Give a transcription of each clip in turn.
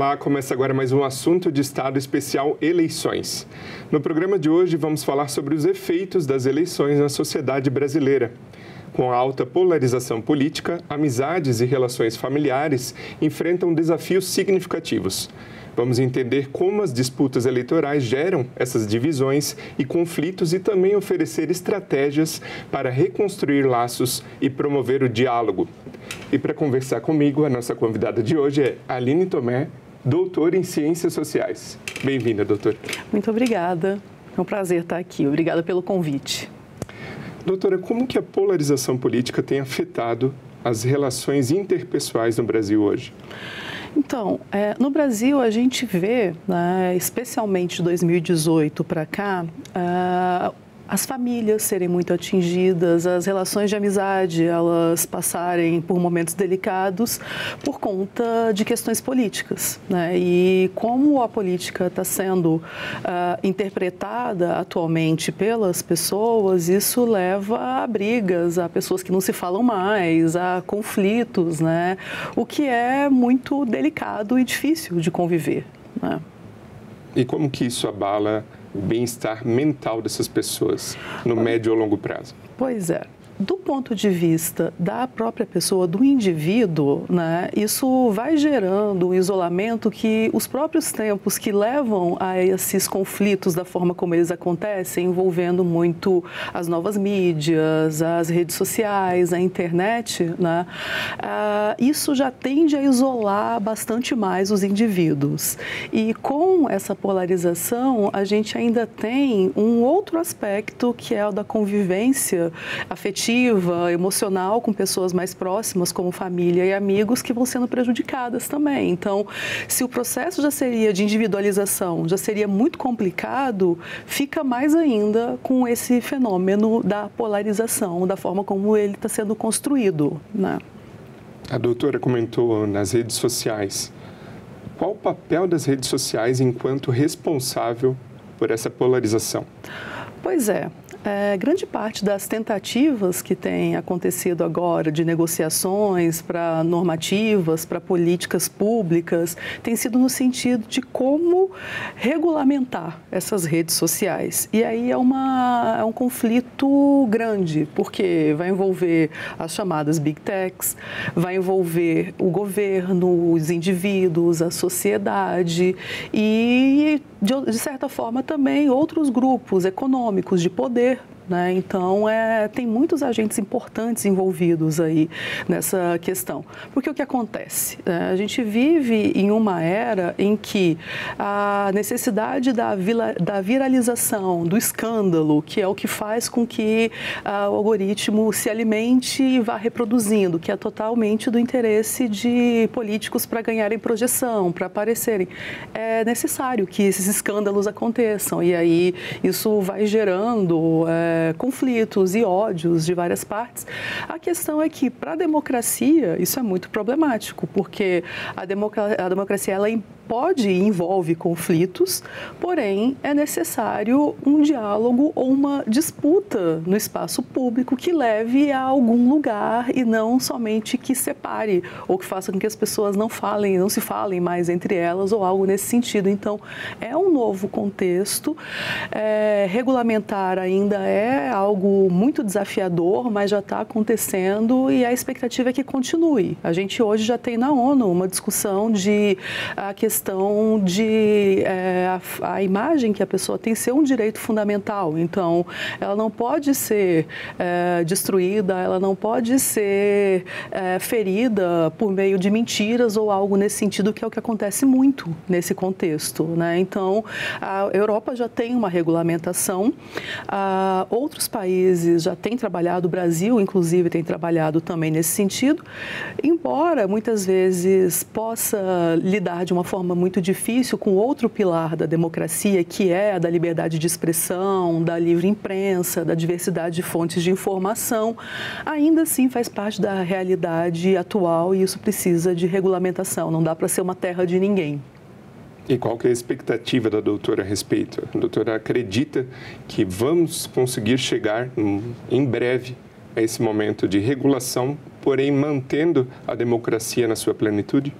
Olá, começa agora mais um assunto de Estado especial Eleições. No programa de hoje vamos falar sobre os efeitos das eleições na sociedade brasileira. Com a alta polarização política, amizades e relações familiares enfrentam desafios significativos. Vamos entender como as disputas eleitorais geram essas divisões e conflitos e também oferecer estratégias para reconstruir laços e promover o diálogo. E para conversar comigo, a nossa convidada de hoje é Aline Tomé, doutora em Ciências Sociais. Bem-vinda, doutora. Muito obrigada. É um prazer estar aqui. Obrigada pelo convite. Doutora, como que a polarização política tem afetado as relações interpessoais no Brasil hoje? Então, é, no Brasil a gente vê, né, especialmente de 2018 para cá, uh, as famílias serem muito atingidas, as relações de amizade elas passarem por momentos delicados por conta de questões políticas. Né? E como a política está sendo uh, interpretada atualmente pelas pessoas, isso leva a brigas, a pessoas que não se falam mais, a conflitos, né? o que é muito delicado e difícil de conviver. Né? E como que isso abala o bem-estar mental dessas pessoas no médio ou longo prazo? Pois é do ponto de vista da própria pessoa, do indivíduo, né, isso vai gerando um isolamento que os próprios tempos que levam a esses conflitos da forma como eles acontecem, envolvendo muito as novas mídias, as redes sociais, a internet, né, uh, isso já tende a isolar bastante mais os indivíduos. E com essa polarização, a gente ainda tem um outro aspecto que é o da convivência afetiva afetiva, emocional com pessoas mais próximas, como família e amigos, que vão sendo prejudicadas também. Então, se o processo já seria de individualização, já seria muito complicado, fica mais ainda com esse fenômeno da polarização, da forma como ele está sendo construído. Né? A doutora comentou nas redes sociais. Qual o papel das redes sociais enquanto responsável por essa polarização? Pois é, é, grande parte das tentativas que têm acontecido agora de negociações para normativas, para políticas públicas, tem sido no sentido de como regulamentar essas redes sociais. E aí é, uma, é um conflito grande, porque vai envolver as chamadas big techs, vai envolver o governo, os indivíduos, a sociedade e, de, de certa forma, também outros grupos econômicos de poder né? Então, é, tem muitos agentes importantes envolvidos aí nessa questão. Porque o que acontece? É, a gente vive em uma era em que a necessidade da, vila, da viralização, do escândalo, que é o que faz com que a, o algoritmo se alimente e vá reproduzindo, que é totalmente do interesse de políticos para ganharem projeção, para aparecerem. É necessário que esses escândalos aconteçam e aí isso vai gerando. É, conflitos e ódios de várias partes. A questão é que, para a democracia, isso é muito problemático, porque a, democracia, a democracia ela pode e envolve conflitos, porém é necessário um diálogo ou uma disputa no espaço público que leve a algum lugar e não somente que separe ou que faça com que as pessoas não falem, não se falem mais entre elas ou algo nesse sentido. Então, é um novo contexto. É, regulamentar ainda é algo muito desafiador, mas já está acontecendo e a expectativa é que continue. A gente hoje já tem na ONU uma discussão de a questão questão de é, a, a, imagem que a pessoa tem ser um direito fundamental. Então, ela não pode ser é, destruída, ela não pode ser é, ferida por meio de mentiras ou algo nesse sentido, que é o que acontece muito nesse contexto. Né? Então, a Europa já tem uma regulamentação, a, outros países já têm trabalhado, o Brasil, inclusive, tem trabalhado também nesse sentido, embora muitas vezes possa lidar de uma forma muito difícil com outro pilar da democracia, que é a da liberdade de expressão, da livre imprensa, da diversidade de fontes de informação, ainda assim faz parte da realidade atual e isso precisa de regulamentação. Não dá para ser uma terra de ninguém. E qual que é a expectativa da doutora a respeito? A doutora acredita que vamos conseguir chegar em breve a esse momento de regulação porém mantendo a democracia na sua plenitude?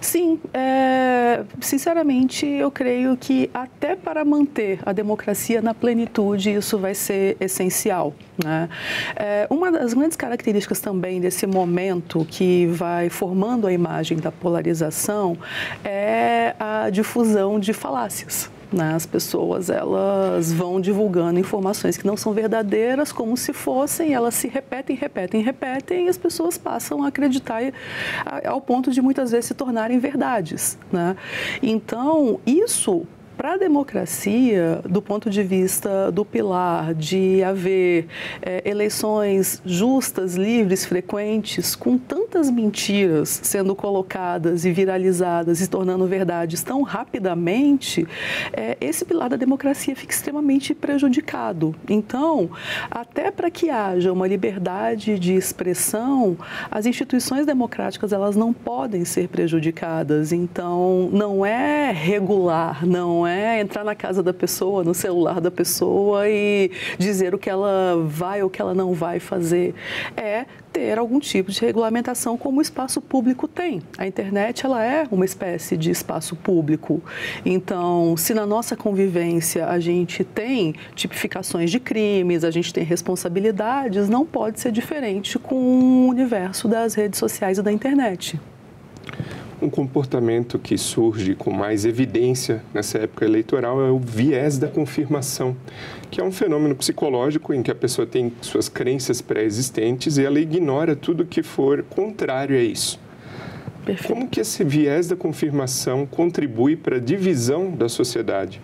Sim, é, sinceramente, eu creio que até para manter a democracia na plenitude, isso vai ser essencial. Né? É, uma das grandes características também desse momento que vai formando a imagem da polarização é a difusão de falácias. Né? As pessoas elas vão divulgando informações que não são verdadeiras como se fossem, elas se repetem, repetem, repetem e as pessoas passam a acreditar ao ponto de muitas vezes se tornarem verdades. Né? Então, isso para a democracia, do ponto de vista do pilar de haver é, eleições justas, livres, frequentes, com tantas mentiras sendo colocadas e viralizadas e tornando verdades tão rapidamente, é, esse pilar da democracia fica extremamente prejudicado. Então, até para que haja uma liberdade de expressão, as instituições democráticas elas não podem ser prejudicadas. Então, não é regular, não é é entrar na casa da pessoa, no celular da pessoa e dizer o que ela vai ou o que ela não vai fazer. É ter algum tipo de regulamentação como o espaço público tem. A internet ela é uma espécie de espaço público. Então, se na nossa convivência a gente tem tipificações de crimes, a gente tem responsabilidades, não pode ser diferente com o universo das redes sociais e da internet. Um comportamento que surge com mais evidência nessa época eleitoral é o viés da confirmação, que é um fenômeno psicológico em que a pessoa tem suas crenças pré-existentes e ela ignora tudo que for contrário a isso. Perfeito. Como que esse viés da confirmação contribui para a divisão da sociedade?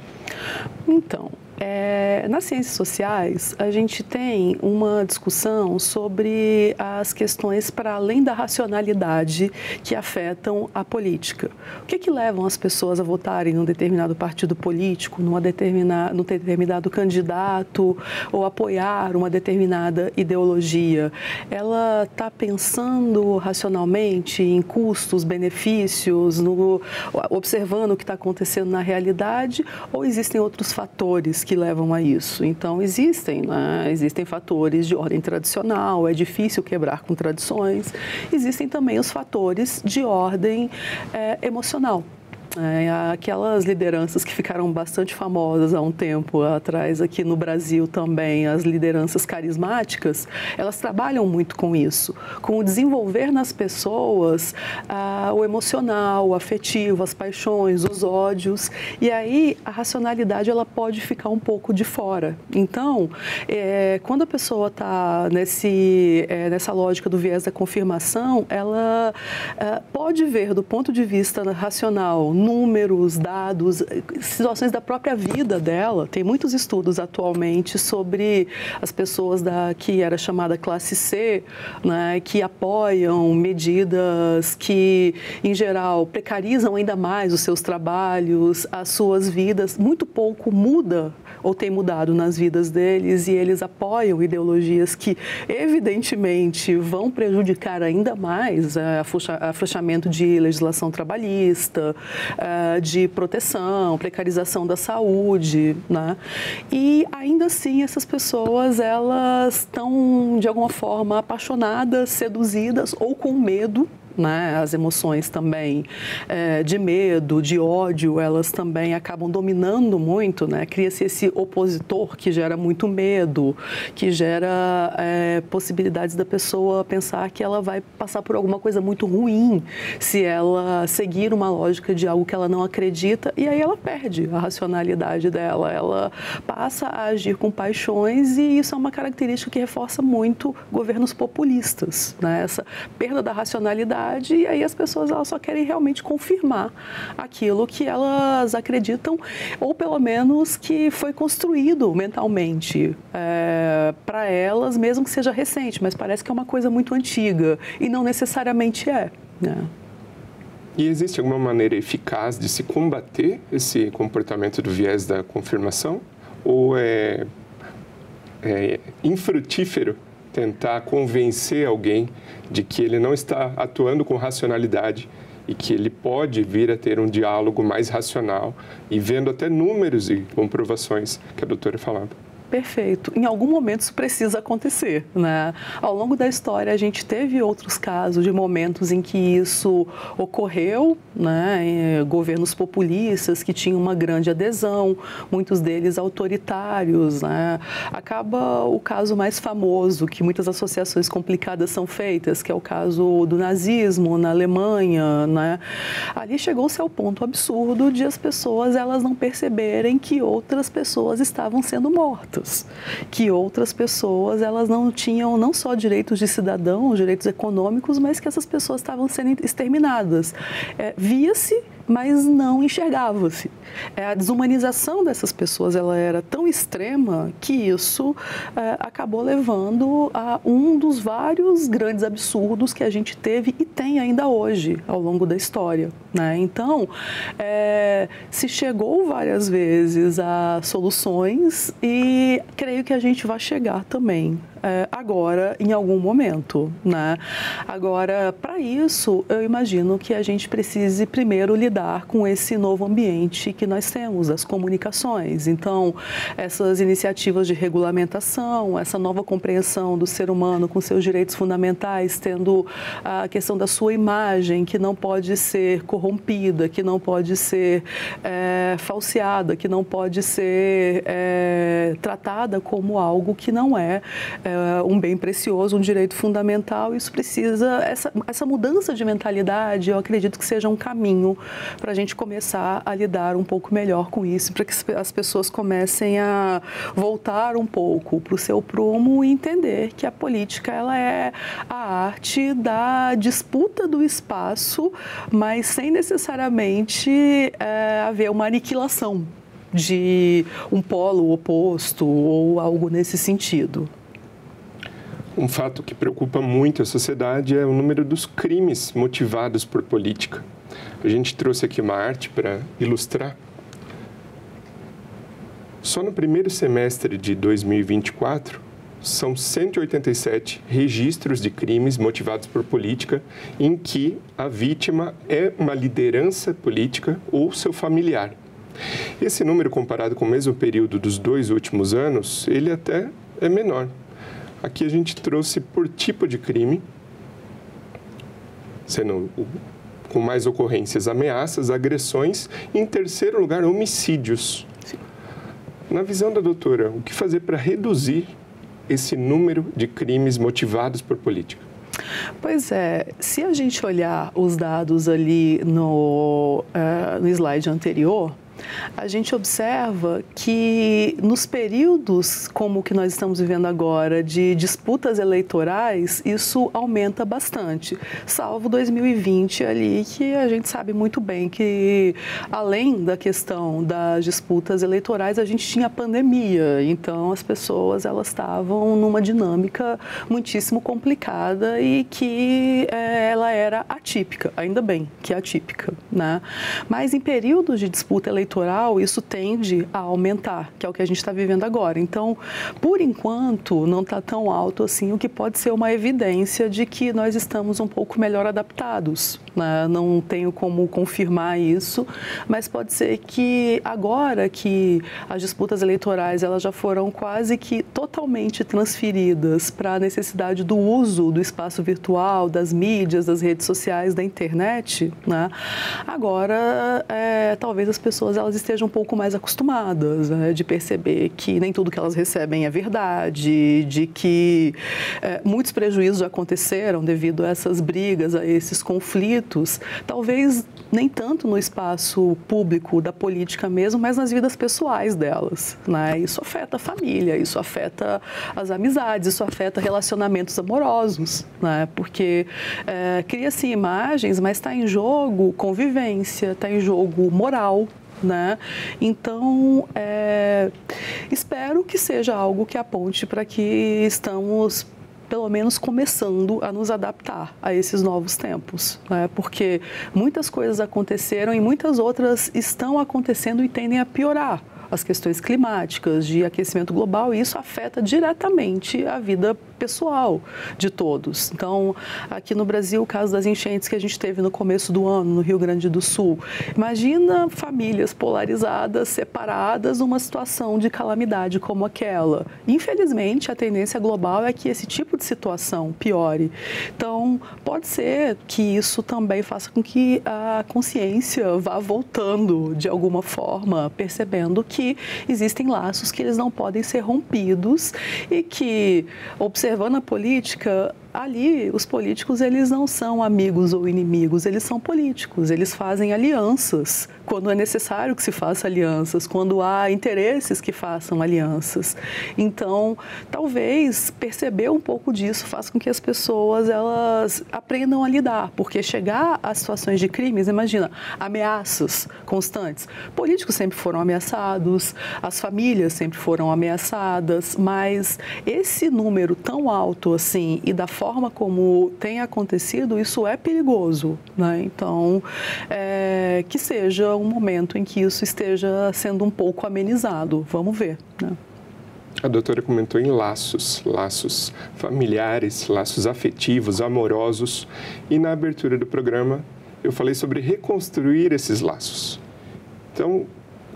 Então, é, nas ciências sociais, a gente tem uma discussão sobre as questões para além da racionalidade que afetam a política. O que, que levam as pessoas a votarem num determinado partido político, numa determinada, num determinado candidato ou apoiar uma determinada ideologia? Ela está pensando racionalmente em custos, benefícios, no, observando o que está acontecendo na realidade ou existem outros fatores que levam a isso. Então, existem, né? existem fatores de ordem tradicional, é difícil quebrar com tradições. Existem também os fatores de ordem é, emocional. É, aquelas lideranças que ficaram bastante famosas há um tempo atrás aqui no Brasil também, as lideranças carismáticas, elas trabalham muito com isso, com o desenvolver nas pessoas ah, o emocional, o afetivo, as paixões, os ódios, e aí a racionalidade ela pode ficar um pouco de fora. Então, é, quando a pessoa está é, nessa lógica do viés da confirmação, ela é, pode ver do ponto de vista racional números, dados, situações da própria vida dela. Tem muitos estudos atualmente sobre as pessoas da que era chamada classe C, né, que apoiam medidas que, em geral, precarizam ainda mais os seus trabalhos, as suas vidas. Muito pouco muda ou tem mudado nas vidas deles e eles apoiam ideologias que, evidentemente, vão prejudicar ainda mais é, afrouxamento de legislação trabalhista, é, de proteção, precarização da saúde, né? E ainda assim essas pessoas elas estão de alguma forma apaixonadas, seduzidas ou com medo né? As emoções também é, de medo, de ódio, elas também acabam dominando muito, né? Cria-se esse opositor que gera muito medo, que gera é, possibilidades da pessoa pensar que ela vai passar por alguma coisa muito ruim se ela seguir uma lógica de algo que ela não acredita e aí ela perde a racionalidade dela, ela passa a agir com paixões e isso é uma característica que reforça muito governos populistas, né? Essa perda da racionalidade verdade e aí as pessoas elas só querem realmente confirmar aquilo que elas acreditam ou pelo menos que foi construído mentalmente é, para elas, mesmo que seja recente, mas parece que é uma coisa muito antiga e não necessariamente é. Né? E existe alguma maneira eficaz de se combater esse comportamento do viés da confirmação? Ou é, é infrutífero tentar convencer alguém de que ele não está atuando com racionalidade e que ele pode vir a ter um diálogo mais racional e vendo até números e comprovações que a doutora falava. Perfeito. Em algum momento isso precisa acontecer, né? Ao longo da história a gente teve outros casos de momentos em que isso ocorreu, né? Governos populistas que tinham uma grande adesão, muitos deles autoritários, né? Acaba o caso mais famoso que muitas associações complicadas são feitas, que é o caso do nazismo na Alemanha, né? Ali chegou-se ao ponto absurdo de as pessoas elas não perceberem que outras pessoas estavam sendo mortas que outras pessoas elas não tinham não só direitos de cidadão, direitos econômicos, mas que essas pessoas estavam sendo exterminadas. É, Via-se mas não enxergava-se. É, a desumanização dessas pessoas ela era tão extrema que isso é, acabou levando a um dos vários grandes absurdos que a gente teve e tem ainda hoje ao longo da história. Né? Então, é, se chegou várias vezes a soluções e creio que a gente vai chegar também é, agora em algum momento, né? Agora, para isso, eu imagino que a gente precise primeiro lidar com esse novo ambiente que nós temos, as comunicações. Então, essas iniciativas de regulamentação, essa nova compreensão do ser humano com seus direitos fundamentais, tendo a questão da sua imagem que não pode ser corrompida, que não pode ser é, falseada, que não pode ser é, tratada como algo que não é, é um bem precioso, um direito fundamental. Isso precisa, essa, essa mudança de mentalidade, eu acredito que seja um caminho para a gente começar a lidar um pouco melhor com isso, para que as pessoas comecem a voltar um pouco para o seu prumo e entender que a política ela é a arte da disputa do espaço, mas sem necessariamente é, haver uma aniquilação de um polo oposto ou algo nesse sentido. Um fato que preocupa muito a sociedade é o número dos crimes motivados por política. A gente trouxe aqui uma arte para ilustrar. Só no primeiro semestre de 2024, são 187 registros de crimes motivados por política em que a vítima é uma liderança política ou seu familiar. Esse número, comparado com o mesmo período dos dois últimos anos, ele até é menor, Aqui a gente trouxe por tipo de crime, sendo com mais ocorrências ameaças, agressões e, em terceiro lugar, homicídios. Sim. Na visão da doutora, o que fazer para reduzir esse número de crimes motivados por política? Pois é, se a gente olhar os dados ali no, uh, no slide anterior, a gente observa que nos períodos como o que nós estamos vivendo agora, de disputas eleitorais, isso aumenta bastante, salvo 2020 ali, que a gente sabe muito bem que, além da questão das disputas eleitorais, a gente tinha a pandemia, então as pessoas elas estavam numa dinâmica muitíssimo complicada e que é, ela era atípica, ainda bem que é atípica, né? Mas em períodos de disputa eleitoral, eleitoral, isso tende a aumentar, que é o que a gente está vivendo agora. Então, por enquanto, não está tão alto assim, o que pode ser uma evidência de que nós estamos um pouco melhor adaptados. Né? Não tenho como confirmar isso, mas pode ser que agora que as disputas eleitorais elas já foram quase que totalmente transferidas para a necessidade do uso do espaço virtual, das mídias, das redes sociais, da internet, né? agora é, talvez as pessoas elas estejam um pouco mais acostumadas né, de perceber que nem tudo que elas recebem é verdade, de que é, muitos prejuízos aconteceram devido a essas brigas, a esses conflitos, talvez nem tanto no espaço público da política mesmo, mas nas vidas pessoais delas. Né? Isso afeta a família, isso afeta as amizades, isso afeta relacionamentos amorosos, né? porque é, cria-se imagens, mas está em jogo convivência, está em jogo moral, né? Então, é, espero que seja algo que aponte para que estamos pelo menos começando a nos adaptar a esses novos tempos, né? porque muitas coisas aconteceram e muitas outras estão acontecendo e tendem a piorar as questões climáticas, de aquecimento global, e isso afeta diretamente a vida pessoal de todos. Então, aqui no Brasil, o caso das enchentes que a gente teve no começo do ano, no Rio Grande do Sul. Imagina famílias polarizadas, separadas, numa situação de calamidade como aquela. Infelizmente, a tendência global é que esse tipo de situação piore. Então, pode ser que isso também faça com que a consciência vá voltando de alguma forma, percebendo que existem laços que eles não podem ser rompidos e que, observando a política, ali os políticos eles não são amigos ou inimigos, eles são políticos, eles fazem alianças quando é necessário que se faça alianças, quando há interesses que façam alianças. Então, talvez perceber um pouco disso faça com que as pessoas elas aprendam a lidar, porque chegar a situações de crimes, imagina, ameaças constantes. Políticos sempre foram ameaçados, as famílias sempre foram ameaçadas, mas esse número tão alto assim e da forma como tem acontecido, isso é perigoso, né? Então, é, que seja um momento em que isso esteja sendo um pouco amenizado. Vamos ver. Né? A doutora comentou em laços, laços familiares, laços afetivos, amorosos. E na abertura do programa eu falei sobre reconstruir esses laços. Então,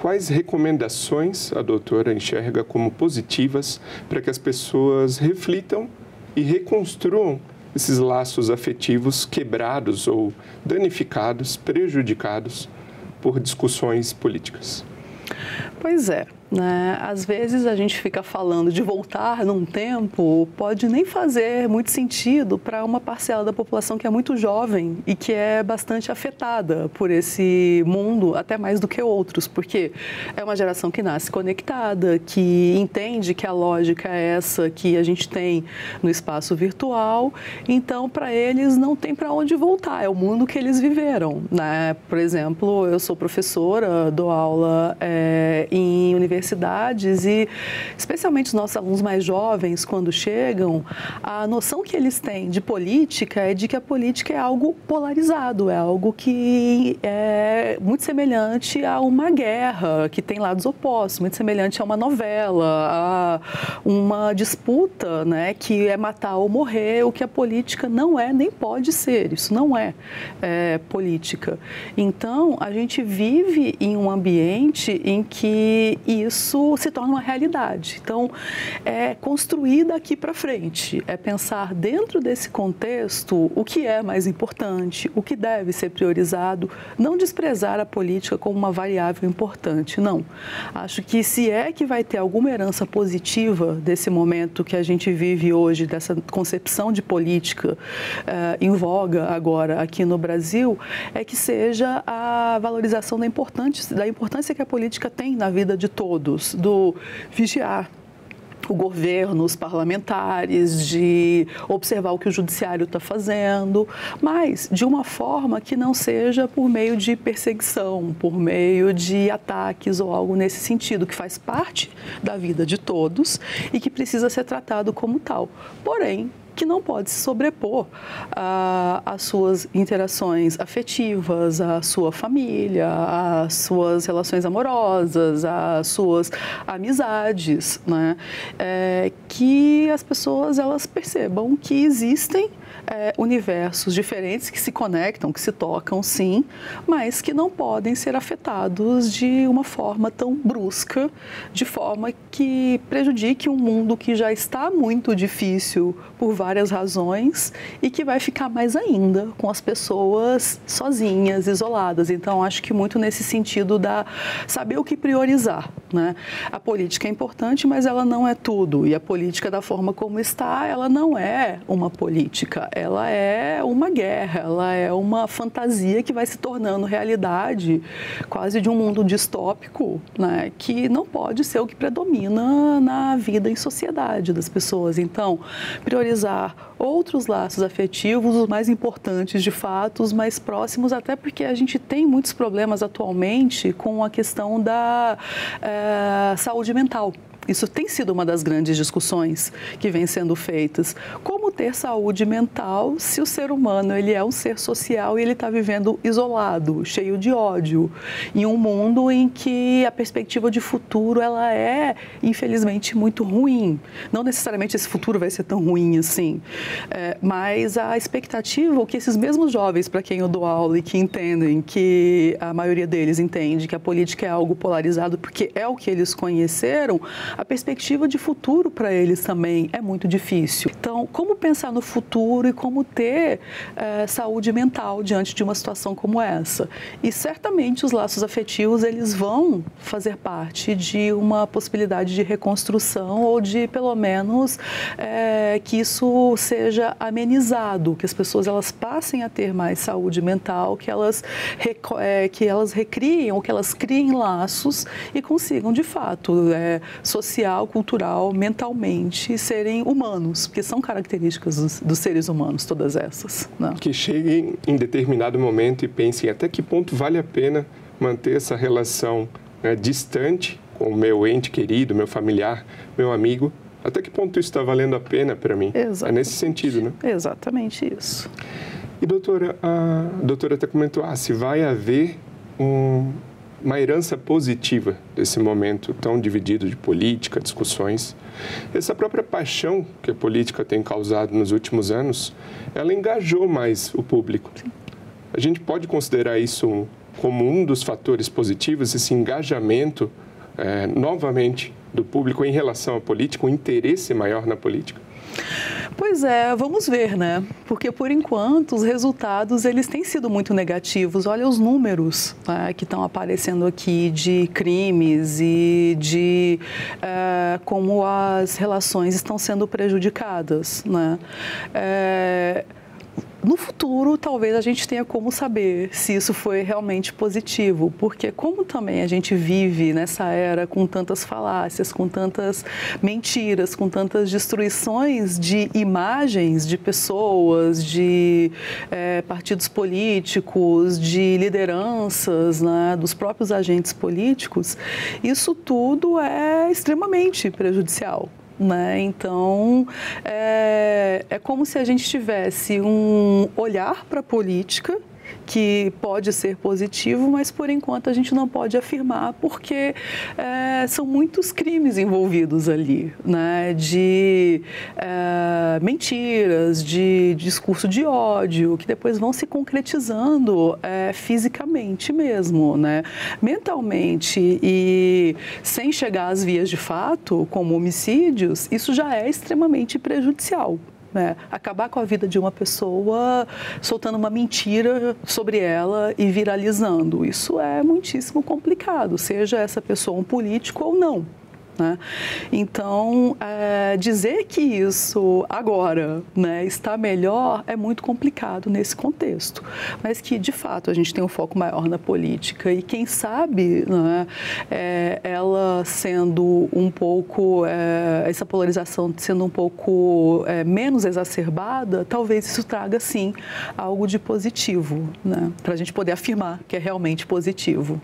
quais recomendações a doutora enxerga como positivas para que as pessoas reflitam e reconstruam esses laços afetivos quebrados ou danificados, prejudicados por discussões políticas. Pois é. Né? Às vezes a gente fica falando de voltar num tempo, pode nem fazer muito sentido para uma parcela da população que é muito jovem e que é bastante afetada por esse mundo, até mais do que outros, porque é uma geração que nasce conectada, que entende que a lógica é essa que a gente tem no espaço virtual, então para eles não tem para onde voltar, é o mundo que eles viveram. Né? Por exemplo, eu sou professora, dou aula é, em universidade universidades e, especialmente os nossos alunos mais jovens, quando chegam, a noção que eles têm de política é de que a política é algo polarizado, é algo que é muito semelhante a uma guerra, que tem lados opostos, muito semelhante a uma novela, a uma disputa, né, que é matar ou morrer, o que a política não é nem pode ser, isso não é, é política. Então, a gente vive em um ambiente em que isso isso se torna uma realidade. Então, é construir daqui para frente, é pensar dentro desse contexto o que é mais importante, o que deve ser priorizado, não desprezar a política como uma variável importante, não. Acho que se é que vai ter alguma herança positiva desse momento que a gente vive hoje, dessa concepção de política eh, em voga agora aqui no Brasil, é que seja a valorização da importância, da importância que a política tem na vida de todos todos, do vigiar o governo, os parlamentares, de observar o que o judiciário está fazendo, mas de uma forma que não seja por meio de perseguição, por meio de ataques ou algo nesse sentido, que faz parte da vida de todos e que precisa ser tratado como tal. Porém, que não pode se sobrepor às suas interações afetivas, à sua família, às suas relações amorosas, às suas amizades, né? É, que as pessoas elas percebam que existem é, universos diferentes que se conectam, que se tocam, sim, mas que não podem ser afetados de uma forma tão brusca, de forma que prejudique um mundo que já está muito difícil por várias razões e que vai ficar mais ainda com as pessoas sozinhas, isoladas. Então, acho que muito nesse sentido da saber o que priorizar. Né? A política é importante, mas ela não é tudo. E a política, da forma como está, ela não é uma política ela é uma guerra, ela é uma fantasia que vai se tornando realidade, quase de um mundo distópico, né, que não pode ser o que predomina na vida em sociedade das pessoas. Então, priorizar outros laços afetivos, os mais importantes de fato, os mais próximos, até porque a gente tem muitos problemas atualmente com a questão da é, saúde mental. Isso tem sido uma das grandes discussões que vem sendo feitas. Como ter saúde mental se o ser humano ele é um ser social e ele está vivendo isolado, cheio de ódio, em um mundo em que a perspectiva de futuro ela é infelizmente muito ruim. Não necessariamente esse futuro vai ser tão ruim assim, é, mas a expectativa, que esses mesmos jovens para quem eu dou aula e que entendem que a maioria deles entende que a política é algo polarizado porque é o que eles conheceram, a perspectiva de futuro para eles também é muito difícil. Então, como pensar no futuro e como ter é, saúde mental diante de uma situação como essa? E certamente os laços afetivos eles vão fazer parte de uma possibilidade de reconstrução ou de pelo menos é, que isso seja amenizado, que as pessoas elas passem a ter mais saúde mental, que elas é, que elas recriem ou que elas criem laços e consigam de fato é, social, cultural, mentalmente serem humanos, porque são características dos, dos seres humanos todas essas. Né? Que cheguem em determinado momento e pensem até que ponto vale a pena manter essa relação né, distante com o meu ente querido, meu familiar, meu amigo, até que ponto isso está valendo a pena para mim? Exatamente. É nesse sentido, né? Exatamente isso. E doutora, a doutora até comentou, ah, se vai haver um, uma herança positiva desse momento tão dividido de política, discussões. Essa própria paixão que a política tem causado nos últimos anos, ela engajou mais o público. A gente pode considerar isso como um dos fatores positivos, esse engajamento é, novamente do público em relação à política, um interesse maior na política? Pois é, vamos ver, né? Porque por enquanto os resultados eles têm sido muito negativos. Olha os números né, que estão aparecendo aqui de crimes e de é, como as relações estão sendo prejudicadas, né? É, no futuro, talvez a gente tenha como saber se isso foi realmente positivo, porque como também a gente vive nessa era com tantas falácias, com tantas mentiras, com tantas destruições de imagens de pessoas, de é, partidos políticos, de lideranças, né, dos próprios agentes políticos, isso tudo é extremamente prejudicial né? Então, é, é como se a gente tivesse um olhar para a política que pode ser positivo, mas por enquanto a gente não pode afirmar porque é, são muitos crimes envolvidos ali, né? De é, mentiras, de discurso de ódio, que depois vão se concretizando é, fisicamente mesmo, né? Mentalmente e sem chegar às vias de fato, como homicídios, isso já é extremamente prejudicial. Né? Acabar com a vida de uma pessoa soltando uma mentira sobre ela e viralizando. Isso é muitíssimo complicado, seja essa pessoa um político ou não. Né? Então, é, dizer que isso agora né, está melhor é muito complicado nesse contexto, mas que de fato a gente tem um foco maior na política e quem sabe né, é, ela sendo um pouco, é, essa polarização sendo um pouco é, menos exacerbada, talvez isso traga sim algo de positivo, né, para a gente poder afirmar que é realmente positivo.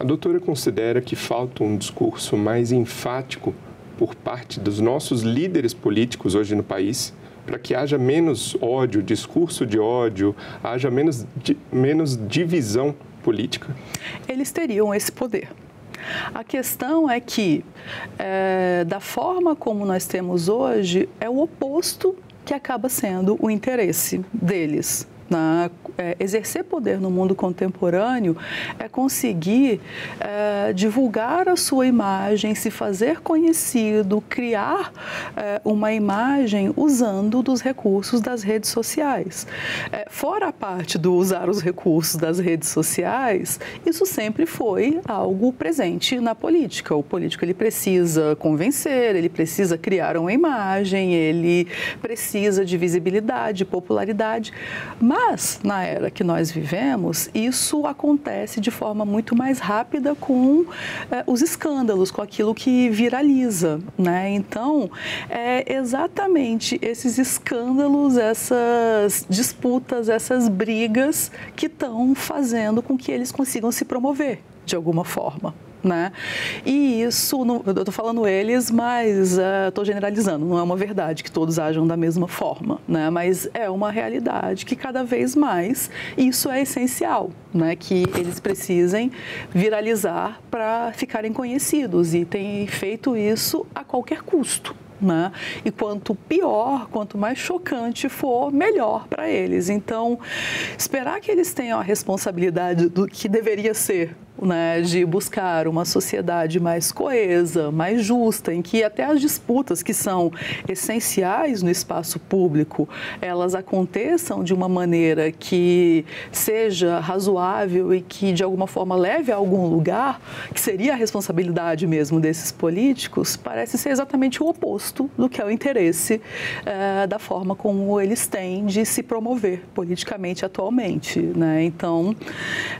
A doutora considera que falta um discurso mais enfático por parte dos nossos líderes políticos hoje no país para que haja menos ódio, discurso de ódio, haja menos, menos divisão política? Eles teriam esse poder. A questão é que, é, da forma como nós temos hoje, é o oposto que acaba sendo o interesse deles na, é, exercer poder no mundo contemporâneo é conseguir é, divulgar a sua imagem, se fazer conhecido, criar é, uma imagem usando dos recursos das redes sociais. É, fora a parte do usar os recursos das redes sociais, isso sempre foi algo presente na política. O político ele precisa convencer, ele precisa criar uma imagem, ele precisa de visibilidade, popularidade, mas na era que nós vivemos, isso acontece de forma muito mais rápida com eh, os escândalos, com aquilo que viraliza. Né? Então, é exatamente esses escândalos, essas disputas, essas brigas que estão fazendo com que eles consigam se promover de alguma forma. Né? E isso, eu estou falando eles, mas estou uh, generalizando, não é uma verdade que todos ajam da mesma forma, né? mas é uma realidade que cada vez mais isso é essencial, né? que eles precisem viralizar para ficarem conhecidos e têm feito isso a qualquer custo. Né? E quanto pior, quanto mais chocante for, melhor para eles. Então, esperar que eles tenham a responsabilidade do que deveria ser né, de buscar uma sociedade mais coesa, mais justa, em que até as disputas que são essenciais no espaço público, elas aconteçam de uma maneira que seja razoável e que de alguma forma leve a algum lugar, que seria a responsabilidade mesmo desses políticos, parece ser exatamente o oposto do que é o interesse é, da forma como eles têm de se promover politicamente atualmente. Né? Então,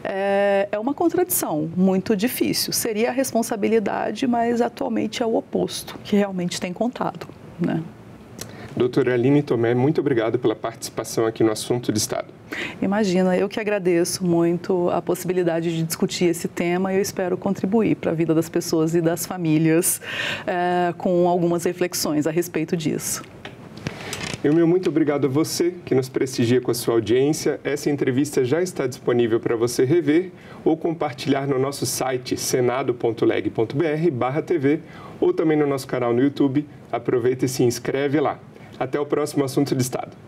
é, é uma contradição muito difícil. Seria a responsabilidade, mas atualmente é o oposto, que realmente tem contado. Né? Doutora Aline Tomé, muito obrigado pela participação aqui no Assunto de Estado. Imagina, eu que agradeço muito a possibilidade de discutir esse tema e eu espero contribuir para a vida das pessoas e das famílias é, com algumas reflexões a respeito disso. E o meu muito obrigado a você que nos prestigia com a sua audiência. Essa entrevista já está disponível para você rever ou compartilhar no nosso site senado.leg.br/tv ou também no nosso canal no YouTube. Aproveita e se inscreve lá. Até o próximo assunto de Estado.